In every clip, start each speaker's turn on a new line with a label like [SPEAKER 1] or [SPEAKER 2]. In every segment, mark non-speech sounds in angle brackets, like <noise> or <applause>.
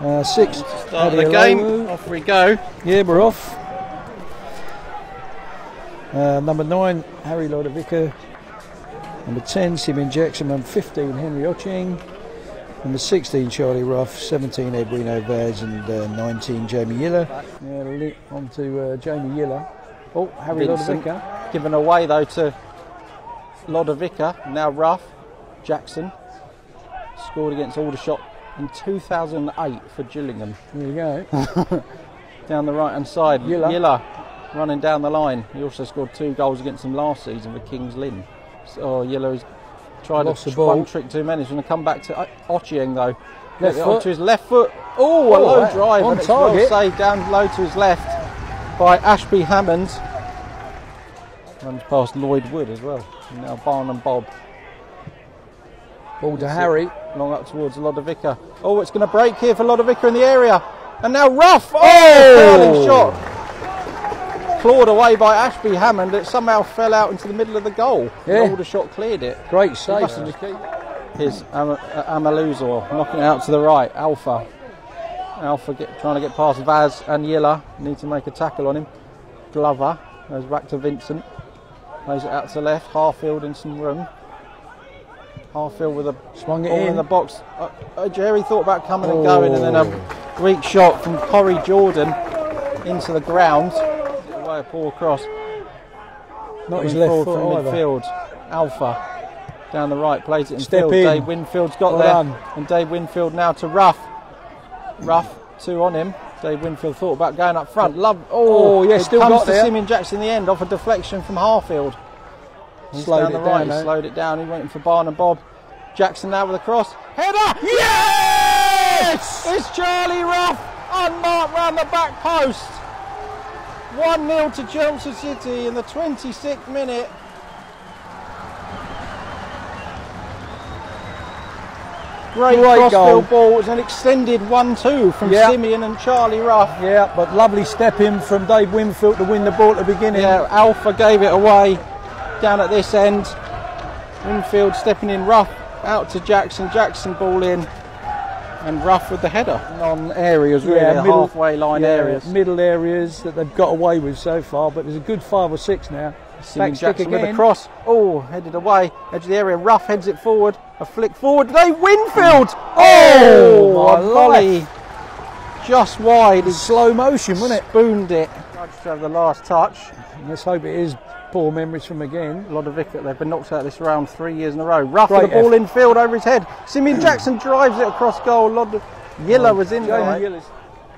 [SPEAKER 1] Uh, six.
[SPEAKER 2] Start of the game. Off we go.
[SPEAKER 1] Yeah, we're off. Uh, number nine, Harry Lodovica. Number 10, Simon Jackson. Number 15, Henry Ochieng. Number 16, Charlie Ruff. 17, Edwin Vaz. And uh, 19, Jamie Yiller. Yeah, on to uh, Jamie Yiller. Oh, Harry
[SPEAKER 2] Vincent.
[SPEAKER 1] Lodovica.
[SPEAKER 2] Given away though to Lodovica. Now Ruff. Jackson. Scored against Aldershot in 2008 for Gillingham.
[SPEAKER 1] There you go. <laughs>
[SPEAKER 2] Down the right hand side.
[SPEAKER 1] Yiller.
[SPEAKER 2] running down the line. He also scored two goals against them last season for Kings Lynn. So oh, Yiller's tried
[SPEAKER 1] Lost
[SPEAKER 2] a
[SPEAKER 1] the ball.
[SPEAKER 2] one trick too many. He's going to come back to Ochieng though.
[SPEAKER 1] Left foot.
[SPEAKER 2] onto his left foot. Oh, a
[SPEAKER 1] Oh,
[SPEAKER 2] low
[SPEAKER 1] that-
[SPEAKER 2] drive.
[SPEAKER 1] on
[SPEAKER 2] and
[SPEAKER 1] target.
[SPEAKER 2] Well saved down low to his left by Ashby Hammond. Runs past Lloyd Wood as well. And now Barnum Bob.
[SPEAKER 1] Ball to Harry.
[SPEAKER 2] Long up towards Lodovica. Oh, it's going to break here for Lodovica in the area. And now Ruff. Oh,
[SPEAKER 1] Oh!
[SPEAKER 2] shot. Clawed away by Ashby Hammond. It somehow fell out into the middle of the goal.
[SPEAKER 1] Yeah.
[SPEAKER 2] The Aldershot cleared it.
[SPEAKER 1] Great save.
[SPEAKER 2] Here's Am- uh, Amaluzor knocking it out to the right. Alpha. Alpha get, trying to get past Vaz and Yilla. Need to make a tackle on him. Glover goes back to Vincent. Plays it out to the left. Harfield in some room. Harfield with a
[SPEAKER 1] Swung it
[SPEAKER 2] in.
[SPEAKER 1] in.
[SPEAKER 2] the box. Uh, uh, Jerry thought about coming and going, and then a weak shot from Corey Jordan into the ground. Away a poor cross.
[SPEAKER 1] Not his left foot
[SPEAKER 2] from
[SPEAKER 1] either.
[SPEAKER 2] midfield. Alpha down the right, plays it in
[SPEAKER 1] Step
[SPEAKER 2] field.
[SPEAKER 1] in.
[SPEAKER 2] Dave Winfield's got
[SPEAKER 1] Well
[SPEAKER 2] there,
[SPEAKER 1] done.
[SPEAKER 2] and Dave Winfield now to Ruff. Ruff two on him. Dave Winfield thought about going up front. Love. Oh,
[SPEAKER 1] Oh, yeah, still
[SPEAKER 2] comes
[SPEAKER 1] got
[SPEAKER 2] to
[SPEAKER 1] there.
[SPEAKER 2] Simeon Jackson in the end off a deflection from Harfield. He's
[SPEAKER 1] Slowed
[SPEAKER 2] down
[SPEAKER 1] it
[SPEAKER 2] the
[SPEAKER 1] down,
[SPEAKER 2] right. he slowed it down. He's waiting for Barn and Bob. Jackson now with a cross. Header. Yes! It's Charlie Ruff unmarked round the back post. 1 0 to Chelmsford City in the 26th minute. Great,
[SPEAKER 1] Great
[SPEAKER 2] crossfield ball. It was an extended 1 2 from
[SPEAKER 1] Yeah.
[SPEAKER 2] Simeon and Charlie Ruff.
[SPEAKER 1] Yeah, but lovely step in from Dave Winfield to win the ball at the beginning.
[SPEAKER 2] Yeah, Alpha gave it away down at this end. Winfield stepping in Ruff out to Jackson. Jackson ball in. And Ruff with the header. Non areas, really,
[SPEAKER 1] Yeah, middle-
[SPEAKER 2] halfway line
[SPEAKER 1] Yeah,
[SPEAKER 2] areas.
[SPEAKER 1] middle areas that they've got away with so far, but there's a good five or six now. Stick
[SPEAKER 2] Jackson with a cross. Oh, headed away. Edge of the area. Ruff heads it forward. A flick forward. They Winfield.
[SPEAKER 1] Oh,
[SPEAKER 2] Oh,
[SPEAKER 1] my
[SPEAKER 2] a volley. Just wide. He
[SPEAKER 1] Slow motion, wasn't it?
[SPEAKER 2] spooned it. Judged to have the last touch.
[SPEAKER 1] Let's hope it is poor memories from again.
[SPEAKER 2] Lodovica, they've been knocked out this round three years in a row.
[SPEAKER 1] Ruff
[SPEAKER 2] the ball in field over his head. Simeon Jackson drives it across goal. Lod- Yiller was in there.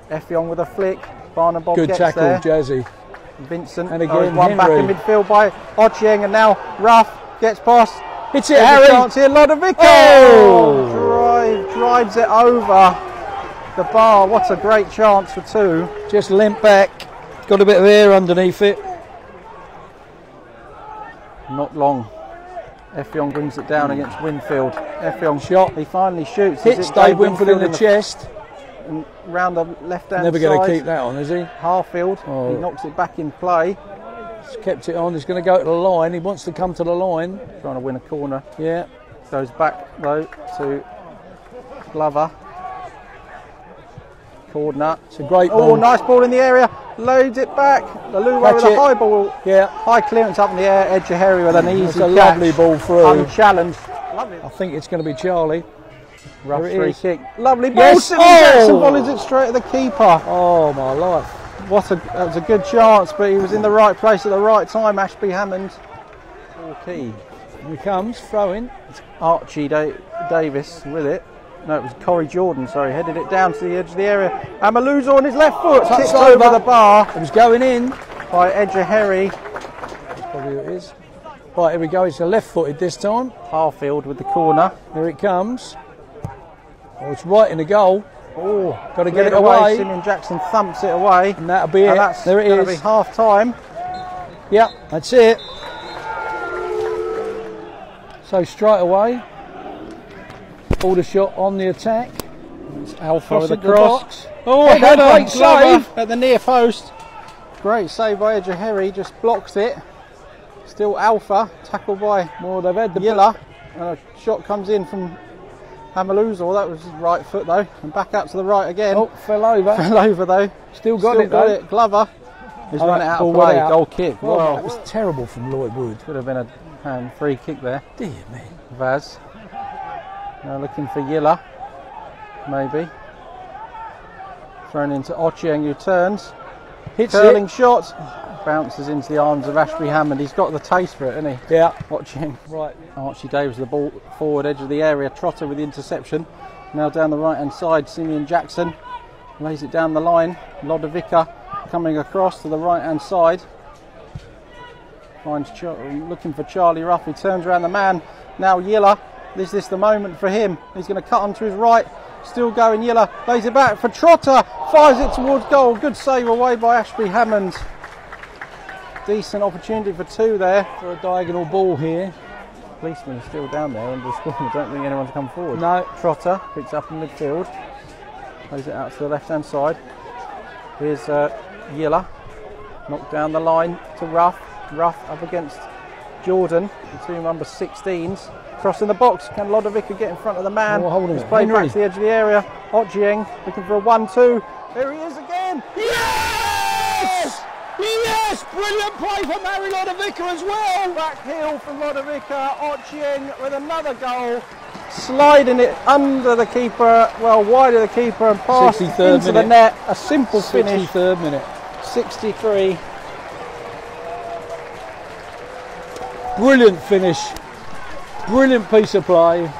[SPEAKER 2] Effiong with a flick. Barnum Bob
[SPEAKER 1] Good
[SPEAKER 2] gets
[SPEAKER 1] tackle,
[SPEAKER 2] there.
[SPEAKER 1] Jazzy.
[SPEAKER 2] Vincent
[SPEAKER 1] And
[SPEAKER 2] oh,
[SPEAKER 1] again,
[SPEAKER 2] one back in midfield by Ochieng and now Ruff gets past.
[SPEAKER 1] Hits it,
[SPEAKER 2] There's
[SPEAKER 1] Harry.
[SPEAKER 2] chance here. Lodovica
[SPEAKER 1] Oh!
[SPEAKER 2] drive, drives it over the bar. What a great chance for two.
[SPEAKER 1] Just limp back. Got a bit of air underneath it.
[SPEAKER 2] Not long. Effiong brings it down against Winfield. Effiong
[SPEAKER 1] Shot.
[SPEAKER 2] He finally shoots.
[SPEAKER 1] Hits
[SPEAKER 2] it
[SPEAKER 1] Dave Winfield in the chest.
[SPEAKER 2] and round the left hand
[SPEAKER 1] Never going to keep that on, is he?
[SPEAKER 2] Harfield,
[SPEAKER 1] Oh.
[SPEAKER 2] he knocks it back in play,
[SPEAKER 1] He's kept it on. He's going to go to the line. He wants to come to the line.
[SPEAKER 2] trying to win a corner.
[SPEAKER 1] Yeah.
[SPEAKER 2] Goes back though to Glover. Corner.
[SPEAKER 1] It's a great
[SPEAKER 2] Oh,
[SPEAKER 1] ball.
[SPEAKER 2] nice ball in the area. Loads it back. The
[SPEAKER 1] Catch
[SPEAKER 2] with a high ball.
[SPEAKER 1] Yeah.
[SPEAKER 2] High clearance up in the air. Edge of Harry with an easy
[SPEAKER 1] It's a
[SPEAKER 2] catch.
[SPEAKER 1] lovely ball through.
[SPEAKER 2] Unchallenged. Lovely.
[SPEAKER 1] I think it's going to be Charlie.
[SPEAKER 2] Ruff
[SPEAKER 1] There
[SPEAKER 2] free kick. Lovely ball.
[SPEAKER 1] Yes.
[SPEAKER 2] Jackson
[SPEAKER 1] Oh.
[SPEAKER 2] volleys it straight at the keeper.
[SPEAKER 1] Oh, my life.
[SPEAKER 2] What a that was a good chance, but he was in the right place at the right time. Ashby Hammond. Four.
[SPEAKER 1] Here he comes, throwing.
[SPEAKER 2] It's Archie da- Davis with it. No, it was Corey Jordan. Sorry, headed it down to the edge of the area. Amaluzor on his left foot, tipped
[SPEAKER 1] over.
[SPEAKER 2] over the bar
[SPEAKER 1] It was going in.
[SPEAKER 2] by Edgerherry.
[SPEAKER 1] That's probably who it is. Right, here we go. It's a left footed this time.
[SPEAKER 2] Harfield with the corner.
[SPEAKER 1] Here it comes. Oh, it's right in the goal.
[SPEAKER 2] Oh,
[SPEAKER 1] Got to get it away.
[SPEAKER 2] Simeon Jackson thumps it away.
[SPEAKER 1] And that'll be it.
[SPEAKER 2] That's
[SPEAKER 1] there it is.
[SPEAKER 2] half time.
[SPEAKER 1] Yep, that's it. So straight away, the shot on the attack.
[SPEAKER 2] It's Alpha
[SPEAKER 1] Cross
[SPEAKER 2] with
[SPEAKER 1] it
[SPEAKER 2] the
[SPEAKER 1] the
[SPEAKER 2] cross.
[SPEAKER 1] box.
[SPEAKER 2] Oh,
[SPEAKER 1] Header,
[SPEAKER 2] header,
[SPEAKER 1] great
[SPEAKER 2] Glover
[SPEAKER 1] save.
[SPEAKER 2] at the near post. Great save by Edgerherry, just blocks it. Still Alpha, tackled by
[SPEAKER 1] Well, they've had the
[SPEAKER 2] Yiller. And uh, a shot comes in from Amaluzor, oh, that was his right foot though, and back out to the right again.
[SPEAKER 1] Oh, fell over. <laughs>
[SPEAKER 2] Fell over though.
[SPEAKER 1] Still got
[SPEAKER 2] Still
[SPEAKER 1] it
[SPEAKER 2] got
[SPEAKER 1] though.
[SPEAKER 2] it. Glover. He's
[SPEAKER 1] Oh,
[SPEAKER 2] run it out of
[SPEAKER 1] went
[SPEAKER 2] play.
[SPEAKER 1] out.
[SPEAKER 2] Goal kick.
[SPEAKER 1] Oh,
[SPEAKER 2] Well,
[SPEAKER 1] that was terrible from Lloyd Wood.
[SPEAKER 2] Would have been a hand free kick there.
[SPEAKER 1] Dear me.
[SPEAKER 2] Vaz. Now looking for Yilla. Maybe. Thrown into Ochieng who turns.
[SPEAKER 1] Hits
[SPEAKER 2] Curling
[SPEAKER 1] it.
[SPEAKER 2] shot. Bounces into the arms of Ashby Hammond. He's got the taste for it, hasn't he?
[SPEAKER 1] Yeah.
[SPEAKER 2] Watching.
[SPEAKER 1] Right.
[SPEAKER 2] Archie Davis the ball forward edge of the area. Trotter with the interception. Now down the right hand side, Simeon Jackson lays it down the line. Lodovica coming across to the right hand side. Finds Char- looking for Charlie Ruff. He turns around the man. Now Yilla. Is this the moment for him? He's going to cut onto his right. Still going. Yilla lays it back for Trotter. Fires it towards goal. Good save away by Ashby Hammond. Decent opportunity for two there.
[SPEAKER 1] For a diagonal ball here.
[SPEAKER 2] Policeman is still down there under the score. I don't think anyone's come forward.
[SPEAKER 1] No.
[SPEAKER 2] Trotter picks up in midfield, plays it out to the left hand side. Here's uh, Yilla, knocked down the line to Ruff. Ruff up against Jordan, the two number 16s. Crossing the box, can Lodovica get in front of the man?
[SPEAKER 1] Oh, holding
[SPEAKER 2] He's
[SPEAKER 1] it.
[SPEAKER 2] played
[SPEAKER 1] Henry.
[SPEAKER 2] back to the edge of the area. Ochieng looking for a 1 2. Here he is again.
[SPEAKER 1] Yes! Yes! Brilliant play from Harry Lodovica as well.
[SPEAKER 2] Back heel from Lodovica. Ochieng with another goal. Sliding it under the keeper, well, wide of the keeper and past
[SPEAKER 1] 63rd
[SPEAKER 2] into the net. A simple finish.
[SPEAKER 1] 63rd minute.
[SPEAKER 2] 63.
[SPEAKER 1] Brilliant finish. Brilliant piece of play.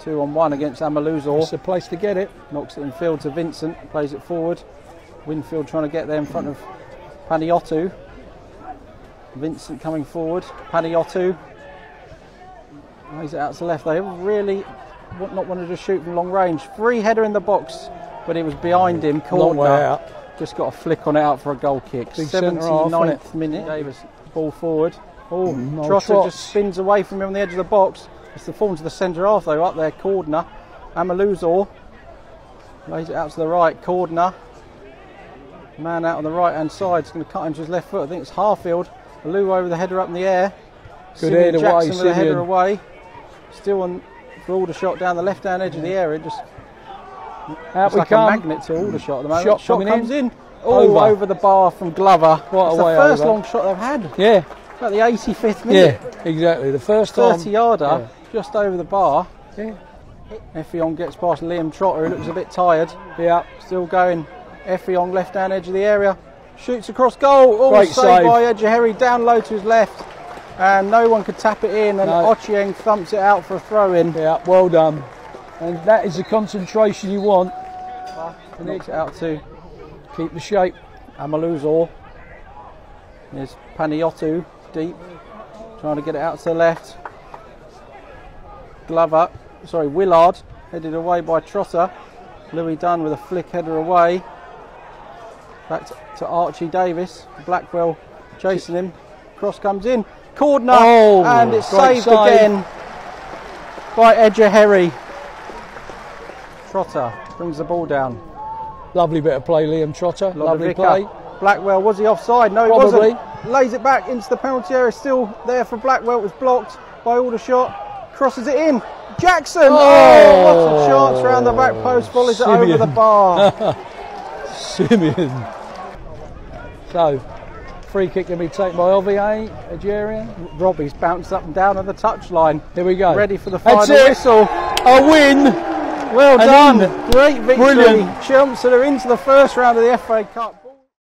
[SPEAKER 2] Two on one against Amaluzor.
[SPEAKER 1] It's the place to get it.
[SPEAKER 2] Knocks it in field to Vincent, plays it forward. Winfield trying to get there in front of Panayiotou. Vincent coming forward. Panayiotou lays it out to the left. They really not wanted to shoot from long range. Free header in the box, but it was behind him.
[SPEAKER 1] Long way
[SPEAKER 2] Corner.
[SPEAKER 1] out.
[SPEAKER 2] Just got a flick on it out for a goal kick.
[SPEAKER 1] Big centre
[SPEAKER 2] 79th minute. Davis ball forward. Oh,
[SPEAKER 1] Mm,
[SPEAKER 2] Trotter
[SPEAKER 1] Trots.
[SPEAKER 2] just spins away from him on the edge of the box. It's the form to the centre half though, up there, Cordner. Amaluzor lays it out to the right, Cordner. Man out on the right hand side, is going to cut into his left foot. I think it's Harfield. Lou over the header up in the air.
[SPEAKER 1] Good
[SPEAKER 2] Simeon
[SPEAKER 1] head away,
[SPEAKER 2] Jackson with the header away. Still on for shot down the left hand edge of the area. Just
[SPEAKER 1] Out
[SPEAKER 2] it's
[SPEAKER 1] we
[SPEAKER 2] like
[SPEAKER 1] come.
[SPEAKER 2] a magnet to Aldershot at the moment.
[SPEAKER 1] Shot
[SPEAKER 2] Shot, comes
[SPEAKER 1] in.
[SPEAKER 2] in. Oh,
[SPEAKER 1] Over.
[SPEAKER 2] over. the bar from Glover.
[SPEAKER 1] Quite a
[SPEAKER 2] it's the first
[SPEAKER 1] over.
[SPEAKER 2] long shot they've had.
[SPEAKER 1] Yeah,
[SPEAKER 2] About the 85th minute.
[SPEAKER 1] yeah, exactly. The first time.
[SPEAKER 2] 30 yarder, just over the bar.
[SPEAKER 1] Yeah,
[SPEAKER 2] Effiong gets past Liam Trotter, who looks a bit tired.
[SPEAKER 1] yeah.
[SPEAKER 2] Still going. Effiong left hand edge of the area. Shoots across goal. Oh,
[SPEAKER 1] Great
[SPEAKER 2] saved
[SPEAKER 1] save.
[SPEAKER 2] by Edgeherry down low to his left. And no one could tap it in. And
[SPEAKER 1] No.
[SPEAKER 2] Ochieng thumps it out for a throw in.
[SPEAKER 1] Yeah, well done. And that is the concentration you want.
[SPEAKER 2] Knocks it out to
[SPEAKER 1] Keep the shape.
[SPEAKER 2] Amaluzor. There's Panayiotou deep, trying to get it out to the left. Glover, up. sorry, Willard, headed away by Trotter. Louis Dunn with a flick header away. Back to, to Archie Davis. Blackwell chasing him. Cross comes in. Cordner,
[SPEAKER 1] Oh,
[SPEAKER 2] and it's saved
[SPEAKER 1] save.
[SPEAKER 2] again by Edgeherry. Trotter brings the ball down.
[SPEAKER 1] Lovely bit of play, Liam Trotter. Lovely play.
[SPEAKER 2] Blackwell, was he offside? No,
[SPEAKER 1] Probably.
[SPEAKER 2] he wasn't. Lays it back into the penalty area, still there for Blackwell. It was blocked by Aldershot. Crosses it in. Jackson! Oh, oh what a chance round the back post. Volleys it over the bar. <laughs>
[SPEAKER 1] Simeon. So, free kick can be taken by Ovier, eh, Algerian.
[SPEAKER 2] Robbie's bounced up and down on the touchline.
[SPEAKER 1] Here we go.
[SPEAKER 2] Ready for the final whistle.
[SPEAKER 1] A win.
[SPEAKER 2] Well done. Great victory.
[SPEAKER 1] Brilliant.
[SPEAKER 2] Chelmsford are into the first round of the FA Cup.